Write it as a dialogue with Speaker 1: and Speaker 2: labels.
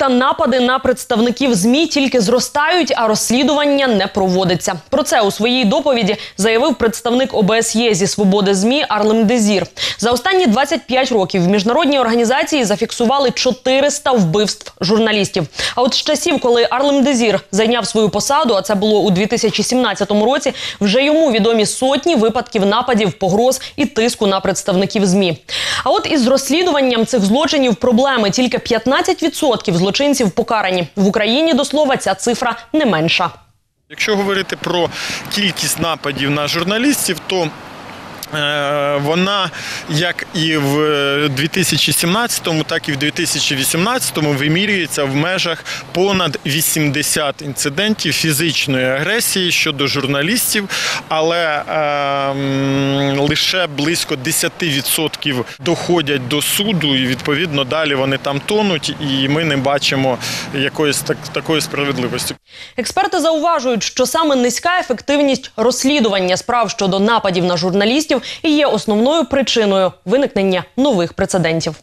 Speaker 1: та напади на представників змі тільки зростають, а розслідування не проводиться. Про це у своїй доповіді заявив представник ОБСЄ зі свободи змі Арлем Дезір. За останні 25 років в міжнародній організації зафіксували 400 вбивств журналістів. А от з часів, коли Арлем Дезір зайняв свою посаду, а це було у 2017 році, вже йому відомі сотні випадків нападів, погроз і тиску на представників змі. А от із розслідуванням цих злочинів проблеми тільки 15% злочинців покарані в Україні. До слова, ця цифра не менша.
Speaker 2: Якщо говорити про кількість нападів на журналістів, то вона як і в 2017, так і в 2018 вимірюється в межах понад 80 інцидентів фізичної агресії щодо журналістів, але е, лише близько 10% доходять до суду, і відповідно далі вони там тонуть, і ми не бачимо якоїсь так, такої справедливості.
Speaker 1: Експерти зауважують, що саме низька ефективність розслідування справ щодо нападів на журналістів і є основною причиною виникнення нових прецедентів.